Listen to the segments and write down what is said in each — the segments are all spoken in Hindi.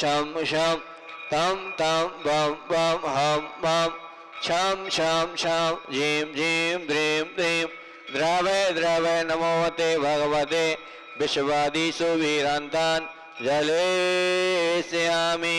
शम शम तम तम बम बम हम बम छम छम छम झीं झीं द्रीं द्रीं द्रवे द्रवे नमोते भगवते, विश्वादिषु वीरान्तान् जले श्यामि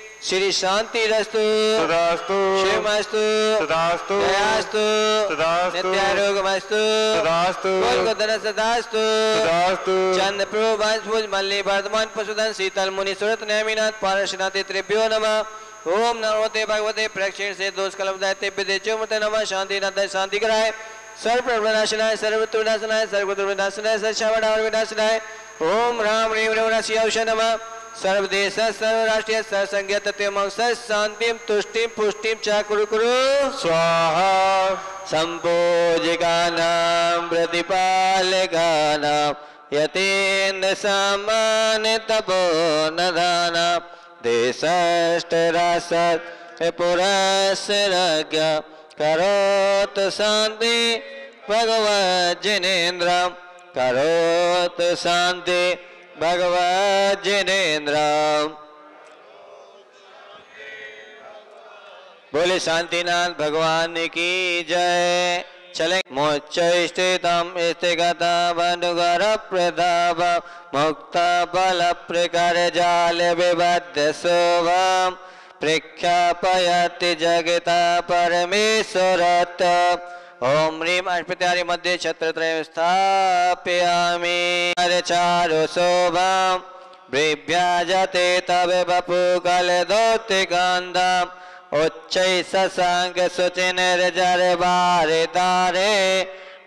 श्री शांति रस्तु सदास्तु क्षेमस्तु सदास्तु दयास्तु सदास्तु नित्यारोगमस्तु सदास्तु गोलगोधन सदास्तु सदास्तु चंद प्रभु वंशभुज मल्ली वर्धमान पशुधन शीतल मुनि सुरत नैमिनाथ पारशनाथ त्रिभ्यो नमः ओम नमोते भगवते प्रेक्षण से दोष कलम दैते विदेचो मत नमः शांति नाथ शांति कराए सर्व प्रभुनाशनाय सर्वत्र विनाशनाय सर्वत्र विनाशनाय सच्चावड़ विनाशनाय ओम राम रेम रवनासी औषध नमः सर्वदेश सर्वराष्ट्रीय सर्वसंघीय तत्व शांतिम तुष्टिम पुष्टिम च कुरु कुरु। स्वाहा। सम्पूजिकानां, प्रतिपालकानां यतेन्द्र सामान्य तपो नदानां पुरस्सरज्ञ करोतु शान्ति भगवज्जिनेन्द्रं, करोतु शान्ति भगवज्जिनेन्द्रम् बोले शांतिनाथ भगवान की जय। चले मोच स्थितम स्थिगता बनुगर प्रताप। मुक्त बल प्रकार जाल विबद्ध शोभम। प्रख्यापयति जगता परमेश्वरत। ओम ह्रीम अष्टपत्यादि मध्ये छत्रत्रय स्थापयामि। चारु शोभम ब्रेभ्याजते तव बपु उच्च ससंग ससाङ्ग शुचिनिर्जर बारे दारे।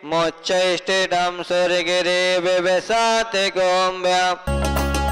मोच्चैष्टिडं सुरगिरे विवसाति गोम्ब्यम्